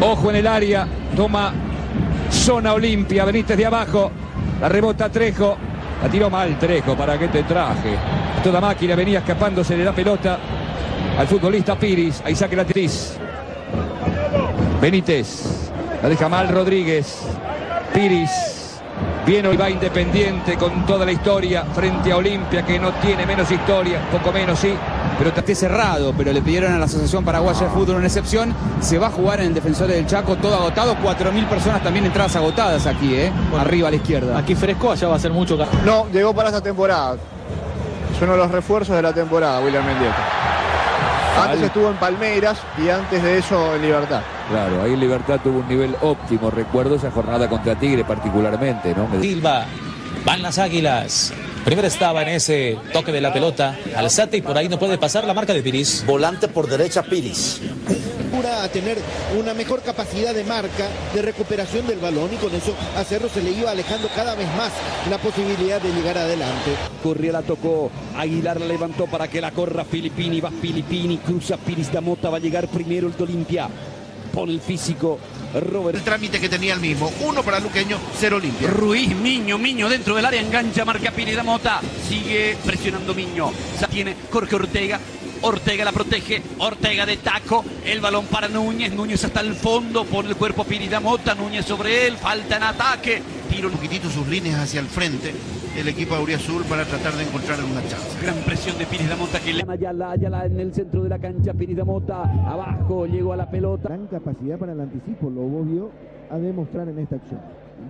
Ojo en el área, toma zona Olimpia, Benítez de abajo, la rebota Trejo, la tiró mal Trejo, ¿para qué te traje? Toda máquina venía escapándose de la pelota al futbolista Piris, ahí saque la. Benítez, la deja mal Rodríguez, Piris, bien hoy va Independiente con toda la historia frente a Olimpia que no tiene menos historia, poco menos sí, pero esté cerrado, pero le pidieron a la Asociación Paraguaya de Fútbol una excepción. Se va a jugar en el Defensores del Chaco, todo agotado. 4.000 personas también entradas agotadas aquí, ¿eh? Arriba a la izquierda. Aquí fresco, allá va a ser mucho. No, llegó para esta temporada. Es uno de los refuerzos de la temporada, William Mendieta. Antes estuvo en Palmeiras y antes de eso en Libertad. Claro, ahí Libertad tuvo un nivel óptimo, recuerdo esa jornada contra Tigre particularmente, ¿no? Silva, van las águilas. Primero estaba en ese toque de la pelota, alzate y por ahí no puede pasar la marca de Piris. Volante por derecha, Piris. a tener una mejor capacidad de marca, de recuperación del balón y con eso a Cerro se le iba alejando cada vez más la posibilidad de llegar adelante. Correa la tocó, Aguilar la levantó para que la corra Filippini, va Filippini, cruza Piris Damota, va a llegar primero el Olimpia. Pone el físico, Robert. El trámite que tenía el mismo, uno para Luqueño, cero limpio. Ruiz, Miño, Miño dentro del área, engancha, marca Piri Damota, sigue presionando Miño, Ya tiene Jorge Ortega, Ortega la protege, Ortega de taco, el balón para Núñez, Núñez hasta el fondo, pone el cuerpo Piri Damota, Núñez sobre él, falta en ataque, tiro Un poquitito sus líneas hacia el frente, el equipo Auriazul para tratar de encontrar una chance. Gran presión de Piris Damota que le... Ayala, Ayala en el centro de la cancha, Piris Damota, abajo, llegó a la pelota. Gran capacidad para el anticipo, lo volvió a demostrar en esta acción.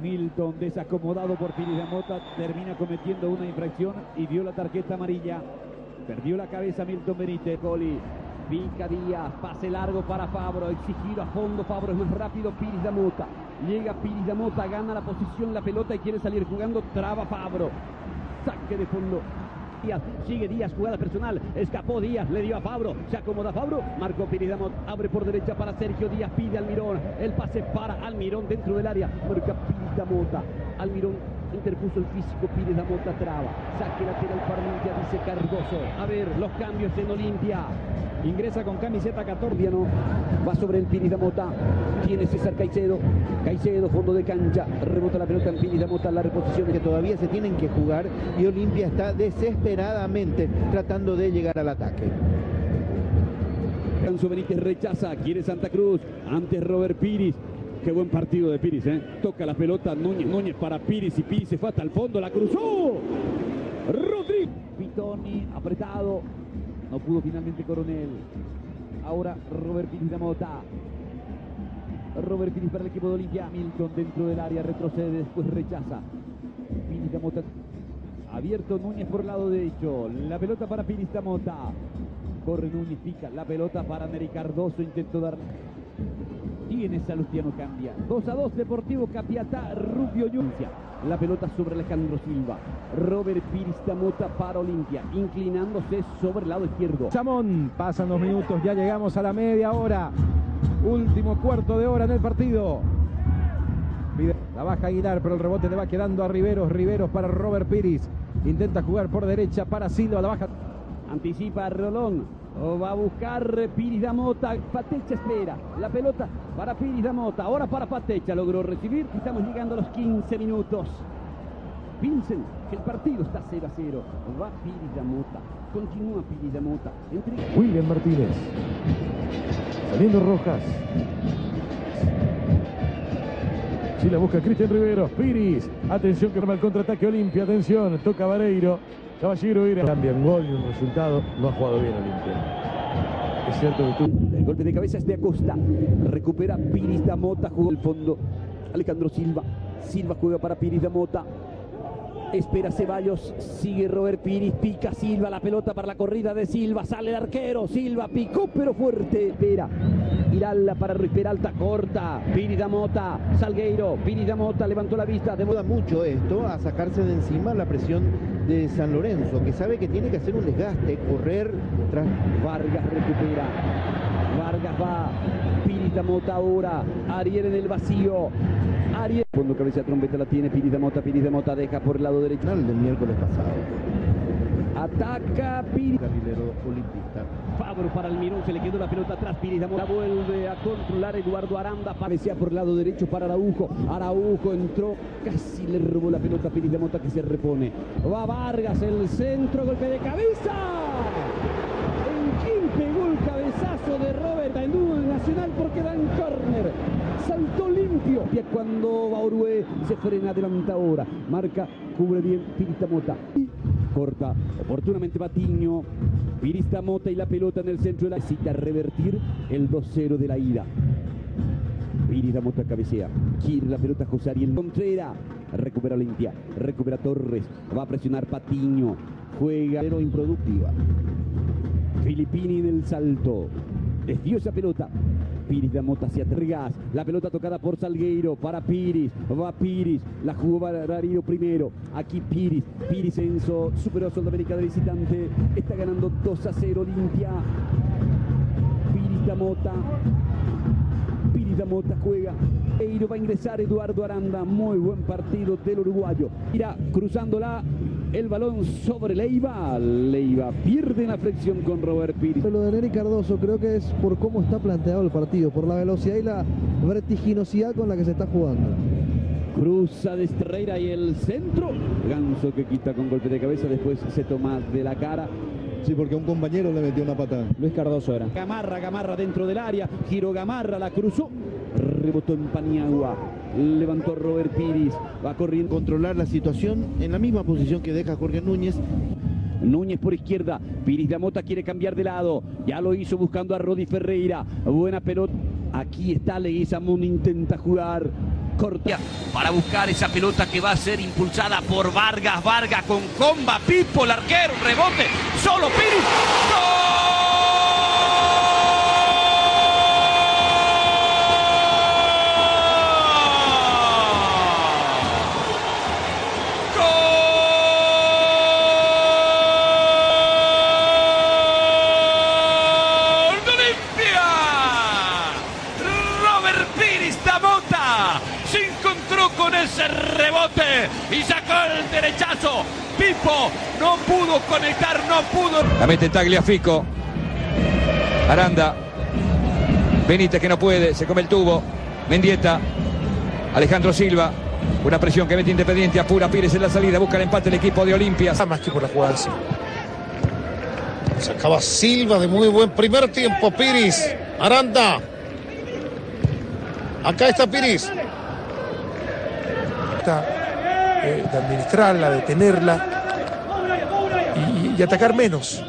Milton desacomodado por Piris Damota, termina cometiendo una infracción y dio la tarjeta amarilla. Perdió la cabeza Milton Benítez, Coli. Pica Díaz, pase largo para Fabro, exigido a fondo, Fabro es más rápido, Piris Damota. Llega Piris Damota, gana la posición, la pelota y quiere salir jugando, traba Fabro. Saque de fondo. Díaz, sigue Díaz, jugada personal, escapó Díaz, le dio a Fabro, se acomoda Fabro, marcó Piridamot, abre por derecha para Sergio Díaz, pide Almirón, el pase para Almirón dentro del área, marca Piridamota, Almirón interpuso el físico, Piridamota traba, saque lateral para Olimpia, dice Cardoso, a ver, los cambios en Olimpia, ingresa con camiseta 14, no, va sobre el Piridamota, tiene César Caicedo, Caicedo, fondo de cancha, rebota la pelota en Piridamota, la reposición Que todavía se tienen que jugar y Olimpia está desesperadamente tratando de llegar al ataque. Canso Benítez rechaza, quiere Santa Cruz, antes Robert Piris. Qué buen partido de Piris, ¿eh? Toca la pelota Núñez, Núñez para Piris y Piris se fue hasta el fondo, la cruzó. Rodríguez. Pitoni apretado, no pudo finalmente Coronel. Ahora Robert Piris de Mota. Robert Piris para el equipo de Olimpia. Milton dentro del área retrocede, después rechaza. Piris de Mota. Abierto Núñez por lado derecho. La pelota para Piris de Mota. Corre Núñez, pica la pelota para Neri Cardoso, intentó dar. Tiene Salustiano cambia. 2 a 2 Deportivo Capiatá, Rubio Yuncia. La pelota sobre Alejandro Silva. Robert Piris Tamota para Olimpia, inclinándose sobre el lado izquierdo. Chamón, pasan los minutos, ya llegamos a la media hora. Último cuarto de hora en el partido. La baja Aguilar, pero el rebote le va quedando a Riveros. Riveros para Robert Piris. Intenta jugar por derecha para Silva. La baja. Anticipa Rolón. Va a buscar Piris Damota. Patecha espera. La pelota para Piris Damota. Ahora para Patecha. Logró recibir. Estamos llegando a los 15 minutos. Vincent, el partido está 0 a 0. Va Piris Damota. Continúa Piris Damota. William Martínez. Saliendo Rojas. Sí, la busca Cristian Riveros. Piris. Atención que arma el contraataque Olimpia. Atención. Toca Vareiro. Caballero ir. Cambia un gol y un resultado. No ha jugado bien Olimpia. Es cierto que tú. El golpe de cabeza es de Acosta. Recupera Piris Damota. Jugó el fondo. Alejandro Silva. Silva juega para Piris Damota. Espera Ceballos, sigue Robert Piris, pica Silva, la pelota para la corrida de Silva, sale el arquero, Silva picó pero fuerte, espera. Irala para Ruiz Peralta, corta, Piris Damota, Salgueiro, Piris Damota levantó la vista, de Ayuda mucho esto a sacarse de encima la presión de San Lorenzo, que sabe que tiene que hacer un desgaste, correr tras Vargas recupera. Vargas va. Pirita Mota ahora. Ariel en el vacío. Ariel. Cuando cabeza trompeta la tiene Pirita Mota. Pirita Mota deja por el lado derecho. del miércoles pasado. Ataca Piris. Carrilero olimpista. Fabro para Almirón, se le quedó la pelota atrás. Piris la vuelve a controlar Eduardo Aranda. Parecía por el lado derecho para Araujo. Araujo entró, casi le robó la pelota a Piris de Mota que se repone. Va Vargas, el centro, golpe de cabeza. ¿En pegó el cabezazo de Robert en el Nacional porque dan córner? Saltó limpio. Y cuando Baurue se frena, adelanta ahora. Marca, cubre bien Pirista Mota. Y corta oportunamente Batiño. Pirista Mota y la pelota en el centro de la cita revertir el 2-0 de la ida. Pirista Mota cabecea. Quiere la pelota José Ariel Contreras. Recupera Olimpia. Recupera Torres. Va a presionar Patiño. Juega pero improductiva. Filippini del salto. Desvió esa pelota. Piris da Mota hacia atrás. La pelota tocada por Salgueiro para Piris. Va Piris. La jugó Darío primero. Aquí Piris. Piris Enzo superó a Sudamericana de visitante. Está ganando 2 a 0 Olimpia. Piris da Mota. Piris da Mota juega. Eiro va a ingresar Eduardo Aranda. Muy buen partido del uruguayo. Irá cruzándola. El balón sobre Leiva. Leiva pierde la flexión con Robert Piris. Lo de Neri Cardoso creo que es por cómo está planteado el partido, por la velocidad y la vertiginosidad con la que se está jugando. Cruza de Estrella y el centro. Ganso que quita con golpe de cabeza, después se toma de la cara. Sí, porque un compañero le metió una patada. Luis Cardoso era. Gamarra, Gamarra dentro del área. Giro Gamarra, la cruzó. Rebotó en Paniagua. Levantó Robert Piris. Va corriendo. Controlar la situación en la misma posición que deja Jorge Núñez. Núñez por izquierda. Piris de Mota quiere cambiar de lado. Ya lo hizo buscando a Rodi Ferreira. Buena pelota. Aquí está Leguizamón. Intenta jugar. Corta. Para buscar esa pelota que va a ser impulsada por Vargas. Vargas con comba. Pipo, el arquero. Rebote. Solo Piris Damota se encontró con ese rebote y sacó el derechazo. Pipo no pudo conectar, no pudo. La mete Tagliafico. Aranda. Benítez que no puede, se come el tubo. Mendieta. Alejandro Silva. Una presión que mete Independiente, apura Pires en la salida, busca el empate el equipo de Olimpia. Más que por la jugada sí. Sacaba Silva de muy buen primer tiempo. Piris. Aranda. Acá está Piris. Eh, de administrarla, de tenerla y, y atacar menos.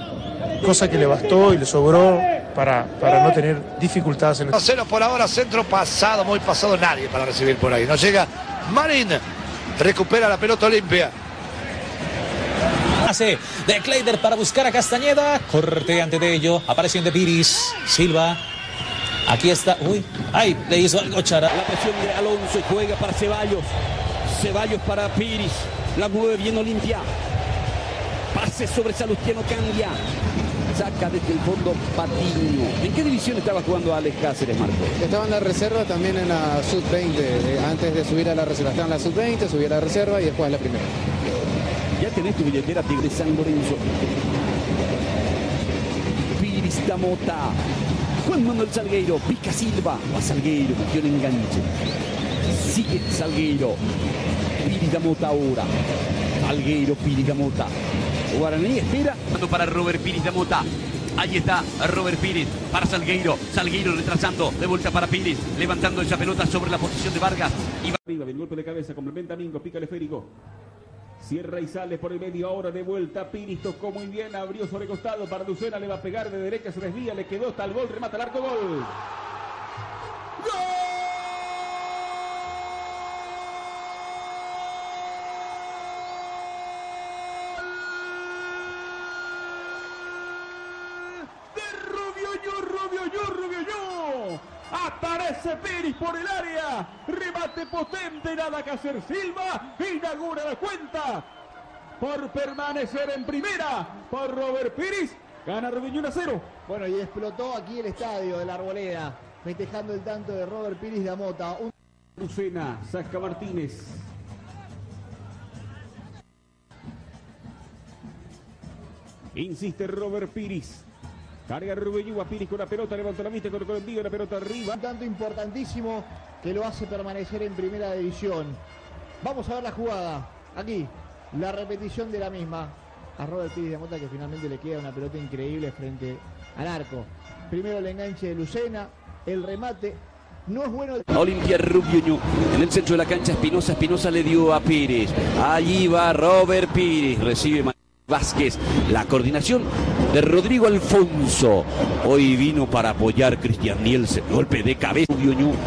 Cosa que le bastó y le sobró para, para no tener dificultades en el... Cero por ahora, centro pasado, muy pasado, nadie para recibir por ahí. No llega Marín, recupera la pelota Olimpia. Hace de Kleider para buscar a Castañeda. Corte ante de ello. Aparición de Piris. Silva. Aquí está. Uy. Ay, le hizo algo Chara. La presión de Alonso y juega para Ceballos. Ceballos para Piris. La mueve bien Olimpia. Pase sobre Salustiano cambia. Saca desde el fondo Patiño. ¿En qué división estaba jugando Alex Cáceres, Marco? Estaba en la reserva también en la sub-20. eh, antes de subir a la reserva. Estaba en la sub-20, subí a la reserva y después a la primera. Ya tenés tu billetera Tigre San Lorenzo. Piris Damota. Juan Manuel Salgueiro. Pica Silva. Va Salgueiro. Metió el enganche. Sigue Salgueiro. Piris Damota ahora. Salgueiro, Piris Damota. Guaraní espera. Para Robert Piris de Mota. Ahí está Robert Piris para Salgueiro. Salgueiro retrasando. De vuelta para Piris. Levantando esa pelota sobre la posición de Vargas. Y va- Arriba, el golpe de cabeza, complementa Mingo, pica el esférico. Cierra y sale por el medio, ahora de vuelta. Piris tocó muy bien, abrió sobre costado para Lucena, le va a pegar de derecha, se desvía, le quedó hasta el gol, remata el arco, gol. Rubio Ñu, Rubio Ñu, Rubio Ñu. Aparece Piris por el área. Remate potente, nada que hacer. Silva inaugura la cuenta. Por permanecer en primera. Por Robert Piris. Gana Rubio Ñu 1 a 0. Bueno, y explotó aquí el estadio de la Arboleda, festejando el tanto de Robert Piris de Amota. Un... Lucena, Saca Martínez. Insiste Robert Piris. Carga Rubén a Piris con la pelota, levanta la vista con el envío la pelota arriba. Un tanto importantísimo que lo hace permanecer en primera división. Vamos a ver la jugada. Aquí, la repetición de la misma. A Robert Piris de Mota que finalmente le queda una pelota increíble frente al arco. Primero el enganche de Lucena, el remate. No es bueno. Olimpia Rubio Ñu. En el centro de la cancha Espinosa. Espinosa le dio a Pires. Allí va Robert Pires. Recibe Vázquez. La coordinación de Rodrigo Alfonso. Hoy vino para apoyar Cristian Nielsen. Golpe de cabeza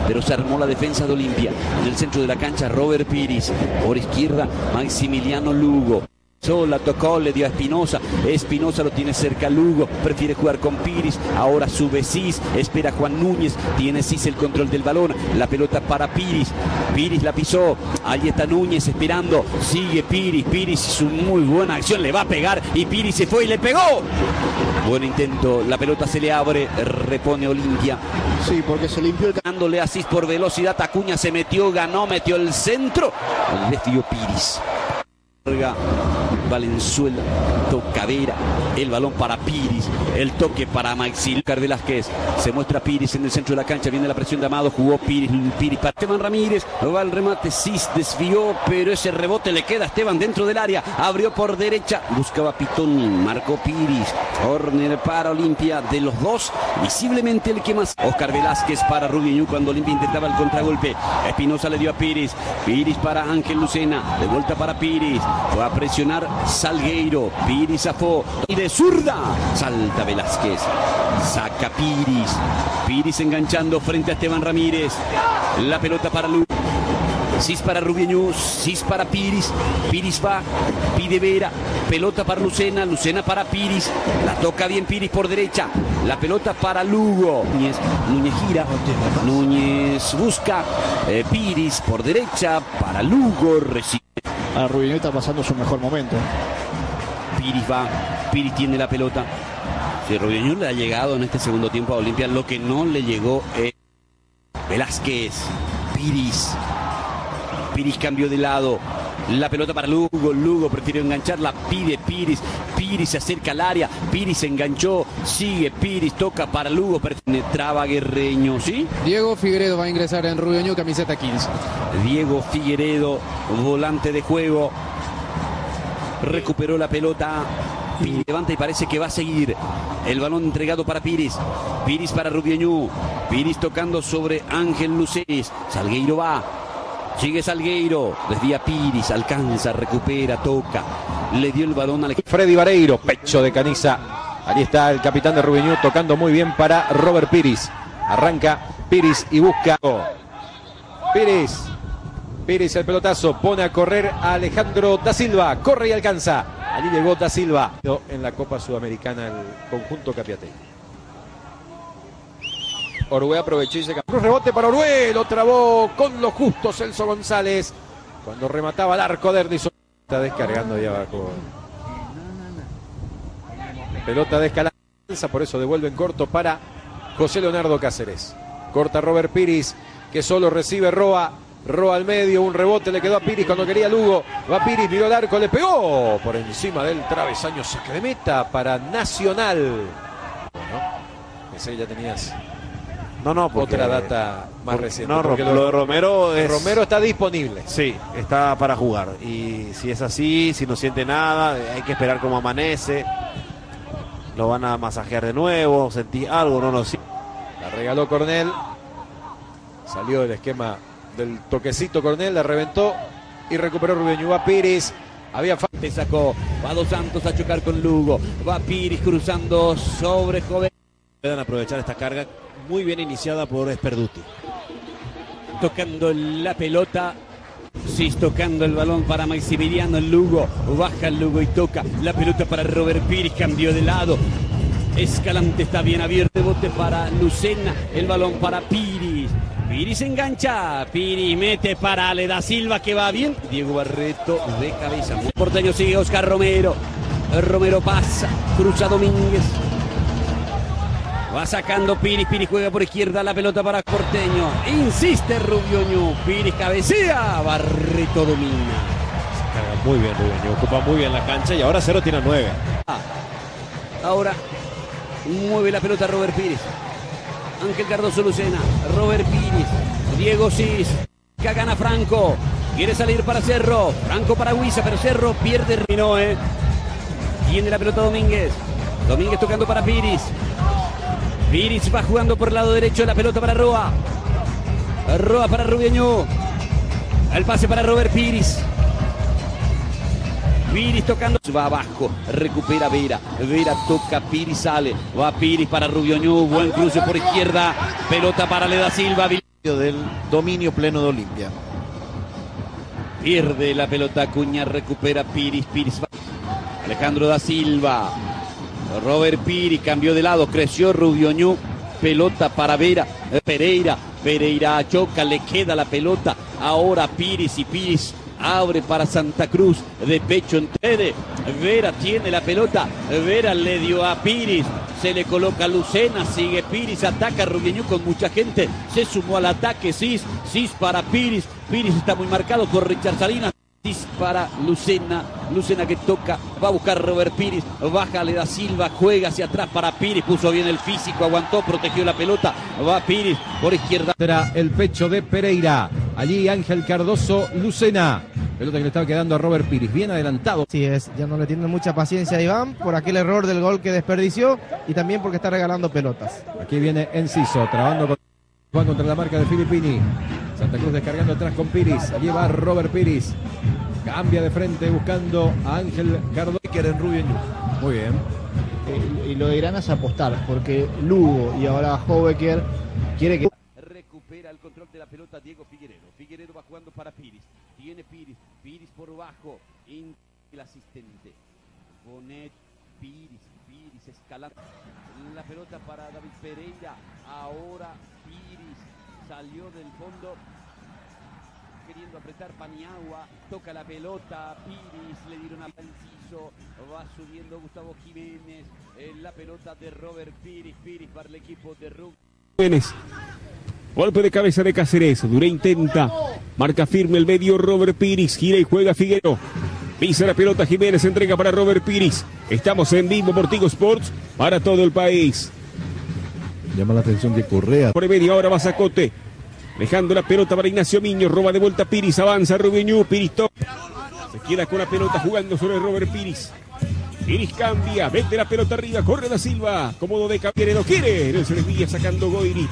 pero se armó la defensa de Olimpia. En el centro de la cancha Robert Piris. Por izquierda Maximiliano Lugo. La tocó, le dio a Espinosa. Espinosa lo tiene cerca Lugo. Prefiere jugar con Piris. Ahora sube Cis. Espera Juan Núñez. Tiene Cis el control del balón. La pelota para Piris. Piris la pisó. Ahí está Núñez esperando. Sigue Piris. Piris hizo muy buena acción. Le va a pegar. Y Piris se fue y le pegó. Buen intento. La pelota se le abre. Repone Olimpia. Sí, porque se limpió el Ganándole a Cis por velocidad. Acuña se metió, ganó, metió el centro. Le dio Piris. Valenzuela, tocadera, el balón para Piris, el toque para Maxil Velázquez, se muestra Piris en el centro de la cancha, viene la presión de Amado, jugó Piris, Piris para Esteban Ramírez, va el remate, Cis desvió, pero ese rebote le queda a Esteban dentro del área, abrió por derecha, buscaba Pitón, marcó Piris, corner para Olimpia, de los dos, visiblemente el que más, Oscar Velázquez para Rubiñú cuando Olimpia intentaba el contragolpe, Espinosa le dio a Piris, Piris para Ángel Lucena, de vuelta para Piris, fue a presionar Salgueiro, Piris zafó y de zurda salta Velázquez, saca Piris, Piris enganchando frente a Esteban Ramírez, la pelota para Lu. Cis para Rubieñú, Cis para Piris, Piris va, pide Vera, pelota para Lucena, Lucena para Piris, la toca bien Piris por derecha, la pelota para Lugo, Núñez, Núñez gira, Núñez busca, eh, Piris por derecha, para Lugo, recibe. A Rubinho está pasando su mejor momento. Piris va, Piris tiene la pelota. Si Rubio le ha llegado en este segundo tiempo a Olimpia, lo que no le llegó es Velázquez, Piris. Piris cambió de lado. La pelota para Lugo, Lugo prefiere engancharla, pide Piris, Piris se acerca al área, Piris se enganchó, sigue Piris, toca para Lugo, penetraba Guerreño, ¿sí? Diego Figueredo va a ingresar en Rubio Ñu, camiseta 15. Diego Figueredo, volante de juego, recuperó la pelota. Piris levanta y parece que va a seguir. El balón entregado para Piris. Piris para Rubioñú. Piris tocando sobre Ángel Lucés. Salgueiro va. Sigue Salgueiro. Desvía Piris. Alcanza, recupera, toca. Le dio el balón al Freddy Vareiro, pecho de caniza. Allí está el capitán de Rubioñú tocando muy bien para Robert Piris. Arranca Piris y busca. Piris. Piris el pelotazo, pone a correr a Alejandro da Silva, corre y alcanza. Allí llegó da Silva en la Copa Sudamericana el conjunto Capiatey. Orué aprovechó y se cambió. Rebote para Orué, lo trabó con lo justo Celso González. Cuando remataba el arco de Erdison. Está descargando ahí abajo. Pelota de escalanza, por eso devuelve en corto para José Leonardo Cáceres. Corta Robert Piris, que solo recibe Roa. Roa al medio, un rebote le quedó a Piris cuando quería Lugo. Va Piris, miró el arco, le pegó por encima del travesaño, saque de meta para Nacional. Bueno, ese ya tenías No, no, porque- otra data más reciente. no, porque lo de Romero es- Romero está disponible. Sí, está para jugar. Y si es así, si no siente nada, hay que esperar cómo amanece. Lo van a masajear de nuevo, sentí algo, no lo sé. La regaló Cornell. Salió del esquema del toquecito Cornell, la reventó y recuperó Rubén Ñuba Piris. Había falta. Te sacó. Va Dos Santos a chocar con Lugo. Va Piris cruzando sobre Joven. Puedan aprovechar esta carga muy bien iniciada por Esperduti. Tocando la pelota. Cis tocando el balón para Maximiliano Lugo. Baja el Lugo y toca la pelota para Robert Piris. Cambió de lado. Escalante está bien abierto. Bote para Lucena. El balón para Piris. Piris engancha. Piris mete para Ale da Silva que va bien. Diego Barreto de cabeza. Porteño sigue Oscar Romero. Romero pasa. Cruza Domínguez. Va sacando Piris, Piris juega por izquierda la pelota para Porteño. Insiste Rubio Ñu. Piris cabecea. Barreto domina. Carga muy bien Rubén, ocupa muy bien la cancha y ahora cero tiene nueve. Ahora mueve la pelota Robert Pires. Ángel Cardoso Lucena. Robert Pires. Diego Cis. Que gana Franco. Quiere salir para Cerro. Franco para Huiza, pero Cerro pierde. Rinoe. Tiene la pelota Domínguez. Domínguez tocando para Piris. Piris va jugando por el lado derecho. La pelota para Roa. Roa para Rubieño. El pase para Robert Piris. Piris tocando. Va abajo. Recupera Vera. Vera toca. Piris sale. Va Piris para Rubioño. Buen cruce por izquierda. Pelota para Leda Silva. Del dominio pleno de Olimpia. Pierde la pelota Acuña, recupera Piris, Piris va. Alejandro da Silva. Robert Piris cambió de lado, creció Rubioñú. Pelota para Vera, eh, Pereira. Pereira choca, le queda la pelota. Ahora Piris y Piris abre para Santa Cruz de pecho entre Vera tiene la pelota. Vera le dio a Piris. Se le coloca Lucena, sigue Piris, ataca Rubieñú con mucha gente. Se sumó al ataque Cis, Cis para Piris. Piris está muy marcado por Richard Salinas. Cis para Lucena, Lucena que toca, va a buscar Robert Piris, baja, le da Silva, juega hacia atrás para Piris, puso bien el físico, aguantó, protegió la pelota, va Piris por izquierda. El pecho de Pereira. Allí Ángel Cardoso, Lucena. Pelota que le estaba quedando a Robert Piris, bien adelantado. Sí, es, ya no le tiene mucha paciencia a Iván por aquel error del gol que desperdició y también porque está regalando pelotas. Aquí viene Enciso, trabando con, Juan contra la marca de Filippini. Santa Cruz descargando atrás con Piris. Allí va Robert Piris. Cambia de frente buscando a Ángel Cardoso. en Rubio Muy bien. Eh, y lo de Irán es apostar, porque Lugo y ahora Hobecker quiere que. Recupera el control de la pelota Diego Figueredo. Figueredo va jugando para Piris. Tiene Piris. Piris por bajo. In- el asistente. Bonet. Piris. Piris escalando. La pelota para David Pereira. Ahora salió del fondo. Queriendo apretar Paniagua. Toca la pelota. Piris le dieron a Enciso. Va subiendo Gustavo Jiménez. En la pelota de Robert Piris. Piris para el equipo de Rugby. Jiménez. Golpe de cabeza de Cáceres. Duré intenta. Marca firme el medio Robert Piris. Gira y juega Figueroa. Pisa la pelota Jiménez. Entrega para Robert Piris. Estamos en vivo por Tigo Sports para todo el país. Llama la atención que Correa. Por media hora Mazacote. Dejando la pelota para Ignacio Miño. Roba de vuelta Piris. Avanza Rubiñú. Piris toca. Se queda con la pelota jugando sobre Robert Piris. Piris cambia. Vete la pelota arriba. Corre da Silva. Cómodo de Capiere. Lo quiere. Nelson Villa sacando Goiri.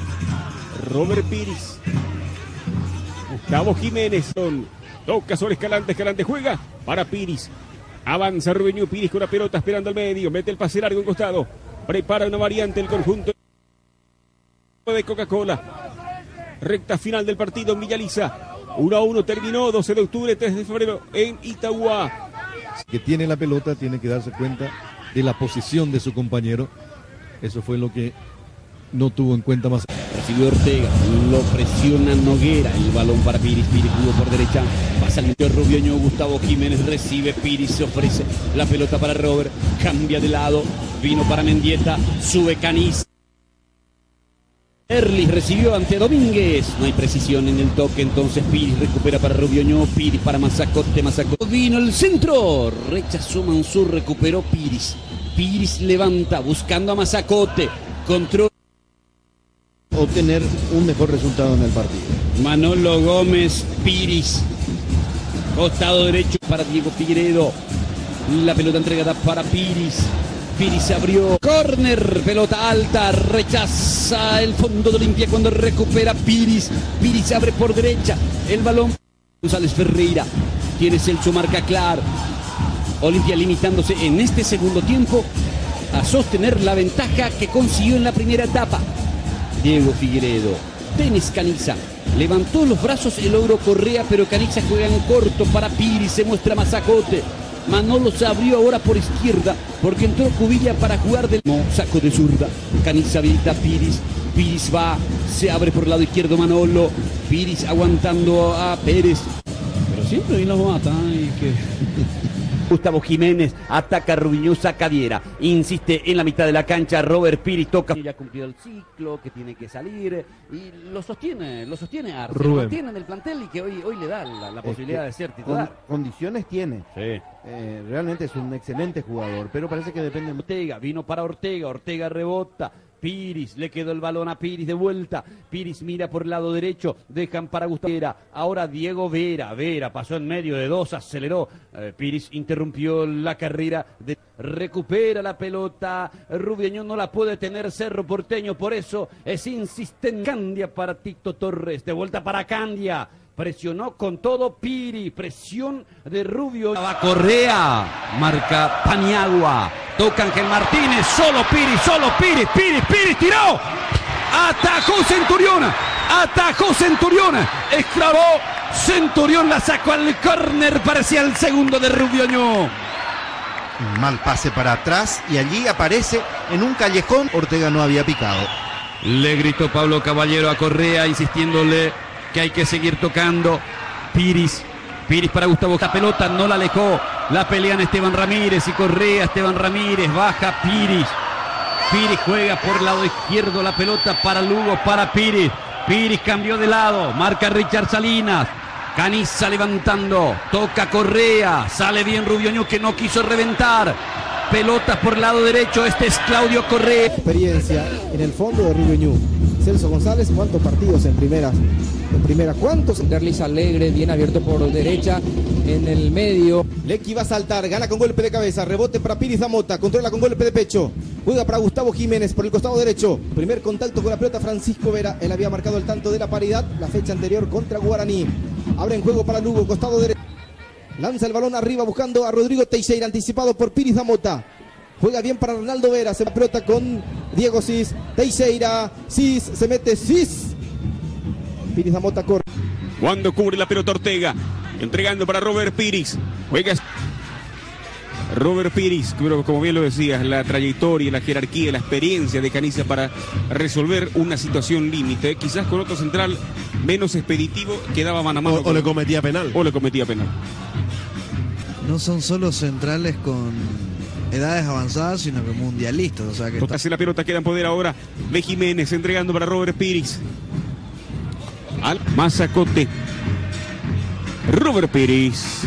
Robert Piris. Gustavo Jiménez. Toca sobre Escalante. Escalante juega para Piris. Avanza Rubiñú. Piris con la pelota esperando al medio. Mete el pase largo en costado. Prepara una variante el conjunto de Coca-Cola. Recta final del partido en Villaliza. 1 a 1 terminó. 12 de octubre, 3 de febrero en Itagua. que tiene la pelota tiene que darse cuenta de la posición de su compañero. Eso fue lo que no tuvo en cuenta más. Recibió Ortega, lo presiona Noguera, el balón para Piris, Piris jugó por derecha, pasa el medio Rubioño, Gustavo Jiménez recibe, Piris se ofrece la pelota para Robert, cambia de lado, vino para Mendieta, sube Canis. Erlis recibió ante Domínguez, no hay precisión en el toque, entonces Piris recupera para Rubioño, Piris para Mazacote, Mazacote vino el centro, rechazó Mansur, recuperó Piris, Piris levanta buscando a Mazacote, control Obtener un mejor resultado en el partido. Manolo Gómez Piris. Costado derecho para Diego Figueredo. La pelota entregada para Piris. Piris abrió. Corner. Pelota alta. Rechaza el fondo de Olimpia cuando recupera Piris. Piris abre por derecha. El balón. González Ferreira. Tiene Celso marca clar. Olimpia limitándose en este segundo tiempo a sostener la ventaja que consiguió en la primera etapa. Diego Figueredo. Tenis Caniza. Levantó los brazos y logró Correa, pero Caniza juega en corto para Piri. Se muestra Mazacote. Manolo se abrió ahora por izquierda porque entró Cubilla para jugar del no, saco de zurda. Caniza habilita Piris. Piris va, se abre por el lado izquierdo Manolo. Piris aguantando a Pérez. Pero siempre ahí los mata. ay, que... Gustavo Jiménez ataca Rubiñú, saca Viera. Insiste en la mitad de la cancha. Robert Piri toca. Ya cumplió el ciclo, que tiene que salir. Y lo sostiene, lo sostiene Arce. Lo mantiene en el plantel y que hoy, hoy le da la, la posibilidad de ser titular. Con- condiciones tiene. Eh, realmente es un excelente jugador, pero parece que depende Ortega, vino para Ortega, Ortega rebota. Piris, le quedó el balón a Piris de vuelta. Piris mira por el lado derecho, dejan para Gustavo Vera. Ahora Diego Vera, Vera pasó en medio de dos, aceleró. Eh, Piris interrumpió la carrera, de- recupera la pelota. Rubiañón no la puede tener Cerro Porteño, por eso es insistente. Candia para Tito Torres, de vuelta para Candia. Presionó con todo Piri, presión de Rubio. Va Correa, marca Paniagua, toca Ángel Martínez, solo Piri, solo Piri, Piri, Piri, tiró. Atajó Centurión, atajó Centurión, extrabó Centurión, la sacó al córner, parecía el segundo de Rubio Ñu. Un mal pase para atrás y allí aparece en un callejón. Ortega no había picado. Le gritó Pablo Caballero a Correa, insistiéndole que hay que seguir tocando. Piris, Piris para Gustavo. La pelota no la alejó. La pelean Esteban Ramírez y Correa. Esteban Ramírez baja Piris. Piris juega por el lado izquierdo la pelota para Lugo, para Piris. Piris cambió de lado, marca Richard Salinas. Caniza levantando, toca Correa, sale bien Rubioño que no quiso reventar. Pelotas por el lado derecho, este es Claudio Correa. Experiencia en el fondo de Rubio Ñu. Celso González, ¿cuántos partidos en primera? En primera, ¿cuántos? Derlis alegre, bien abierto por derecha, en el medio. Lecky va a saltar, gana con golpe de cabeza, rebote para Piris Zamota, controla con golpe de pecho, juega para Gustavo Jiménez por el costado derecho, primer contacto con la pelota Francisco Vera, él había marcado el tanto de la paridad la fecha anterior contra Guaraní, abre en juego para Lugo, costado derecho, lanza el balón arriba buscando a Rodrigo Teixeira, anticipado por Piris Zamota, juega bien para Ronaldo Vera, se pelota con Diego Cis, Teixeira, Cis, se mete Cis, Piris Zamota corre. Cuando cubre la pelota Ortega. Entregando para Robert Piris. Juega. Robert Piris, pero como bien lo decías, la trayectoria, la jerarquía, la experiencia de Caniza para resolver una situación límite. Quizás con otro central menos expeditivo quedaba mano a mano. O- o le cometía penal. O le cometía penal. No son solo centrales con edades avanzadas, sino que mundialistas. O sea que Hace la pelota, queda en poder ahora de Jiménez, entregando para Robert Piris. Al Mazacote. Robert Piris.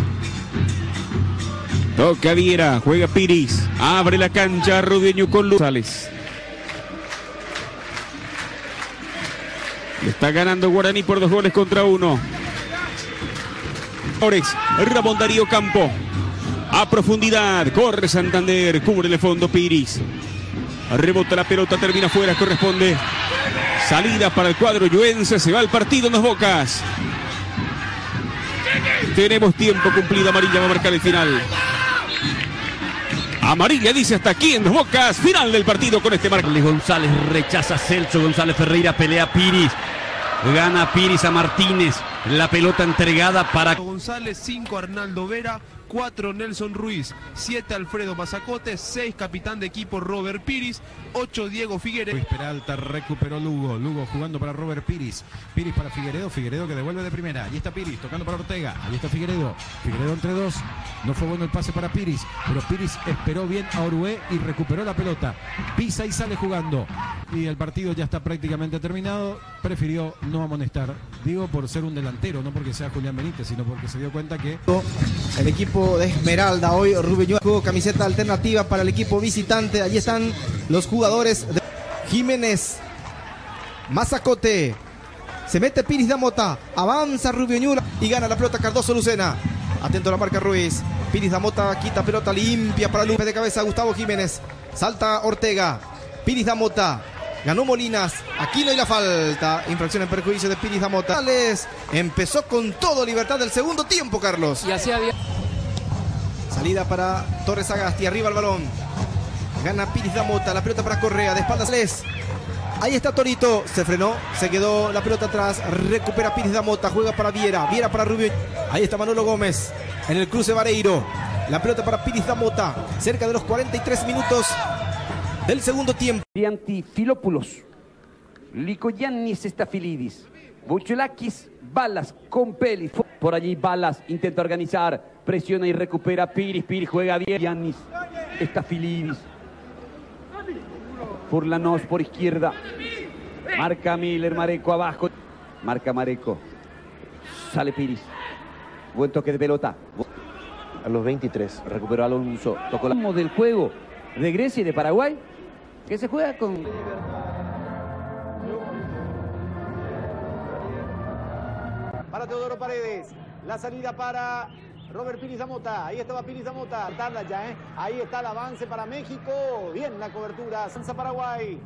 Toca Viera, juega Piris. Abre la cancha, Rubio con González. Está ganando Guaraní por dos goles contra uno. Ramón Darío Campo. A profundidad, corre Santander, cubre el fondo Piris. Rebota la pelota, termina fuera, corresponde. Salida para el cuadro yuense, se va el partido en dos bocas. Tenemos tiempo cumplido, Amarilla va a marcar el final. Amarilla dice hasta aquí en dos bocas, final del partido con este marco. González rechaza a Celso González Ferreira, pelea Piris. Gana Piris a Martínez. La pelota entregada para González, 5 Arnaldo Vera, 4 Nelson Ruiz, 7 Alfredo Mazacote, 6 capitán de equipo Robert Piris, 8 Diego Figueres. Luis Peralta recuperó Lugo. Lugo jugando para Robert Piris. Piris para Figueredo. Figueredo que devuelve de primera. Allí está Piris tocando para Ortega. Allí está Figueredo. Figueredo entre dos. No fue bueno el pase para Piris. Pero Piris esperó bien a Orué y recuperó la pelota. Pisa y sale jugando. Y el partido ya está prácticamente terminado. Prefirió no amonestar. Digo por ser un delantero, no porque sea Julián Benítez, sino porque se dio cuenta que. El equipo de Esmeralda hoy, Rubio Ñu, camiseta alternativa para el equipo visitante. Allí están los jugadores de Jiménez, Mazacote. Se mete Piris Damota, avanza Rubio y gana la pelota Cardoso Lucena. Atento a la marca Ruiz. Piris Damota quita pelota limpia para Lupe de cabeza Gustavo Jiménez. Salta Ortega. Piris Damota. Ganó Molinas. Aquí no hay la falta. Infracción en perjuicio de Piris Damota. Empezó con todo libertad del segundo tiempo, Carlos. Y así había. Salida para Torres Agasti, arriba el balón. Gana Piris Damota, la pelota para Correa, de espaldas Les. Ahí está Torito, se frenó, se quedó la pelota atrás, recupera Piris Damota, juega para Viera, Viera para Rubio. Ahí está Manolo Gómez, en el cruce Vareiro. La pelota para Piris Damota, cerca de los 43 minutos del segundo tiempo. Filópulos, Licoyannis Estafilidis, Buchelakis, Balas, Compeli. Por allí Balas intenta organizar. Presiona y recupera Piris. Piris juega bien. Yanis. Está Filibis. Furlanos por izquierda. Marca Miller. Mareco abajo. Marca Mareco. Sale Piris. Buen toque de pelota. A los 23. Recuperó Alonso. Tocó la del juego de Grecia y de Paraguay. Que se juega con. Para Teodoro Paredes. La salida para Robert Piris Zamota. Ahí estaba Piris Zamota. Tarda ya, ¿eh? Ahí está el avance para México. Bien la cobertura. Sanza Paraguay.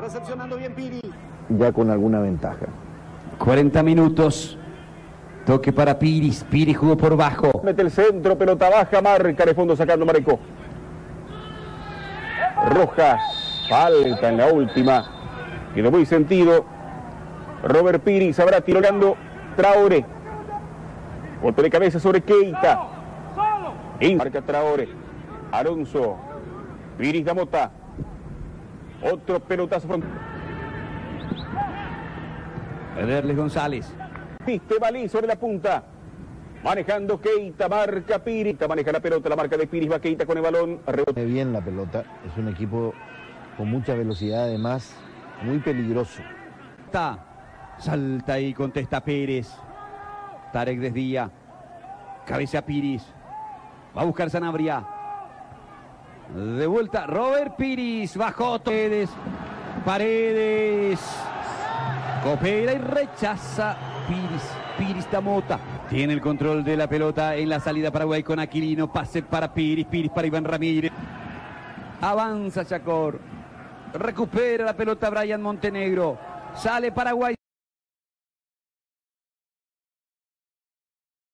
Recepcionando bien Piris. Ya con alguna ventaja. 40 minutos. Toque para Piris. Piris jugó por bajo. Mete el centro, pelota baja, marca de fondo sacando Mareco. Rojas, falta en la última. Tiene muy sentido. Robert Piris habrá tirando Traore. Golpe de cabeza sobre Keita. Y marca Traore. Alonso. Piris Damota. Otro pelotazo. Ederles González. Piste Balí sobre la punta. Manejando Keita, marca Piris. Maneja la pelota, la marca de Piris. Va Keita con el balón. Rebote bien la pelota. Es un equipo con mucha velocidad, además, muy peligroso. Está. Salta y contesta Pérez. Tarek desvía. Cabeza Piris. Va a buscar Sanabria. De vuelta Robert Piris. Bajó Paredes. Paredes. Coopera y rechaza Piris. Piris Tamota. Tiene el control de la pelota en la salida Paraguay con Aquilino. Pase para Piris. Piris para Iván Ramírez. Avanza Chacor. Recupera la pelota Brian Montenegro. Sale Paraguay.